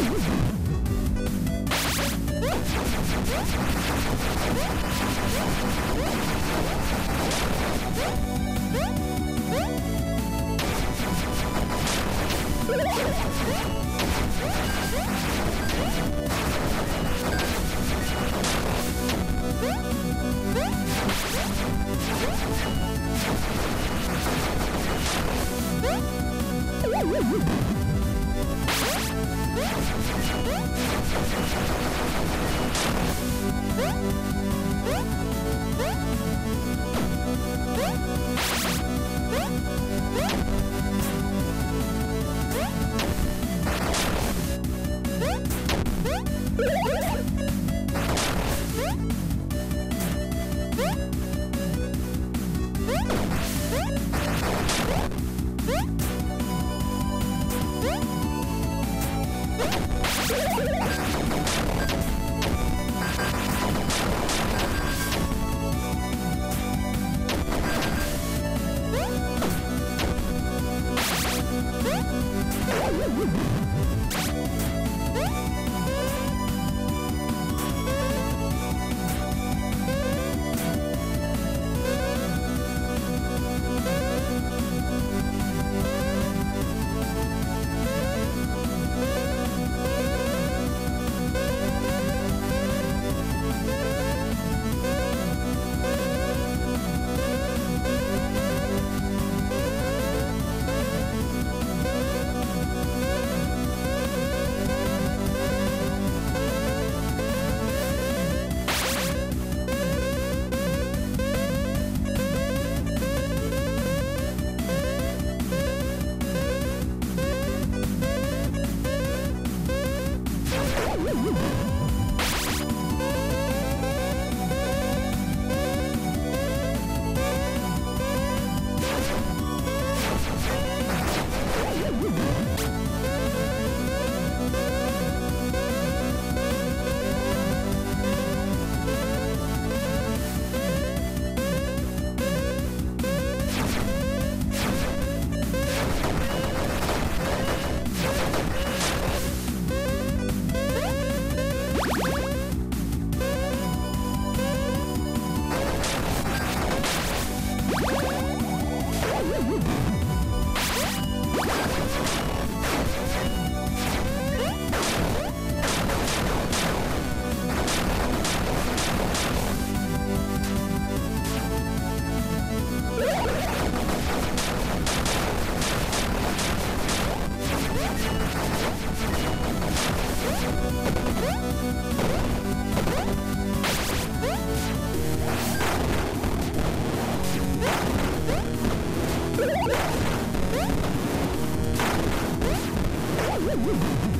Let's go. Woo!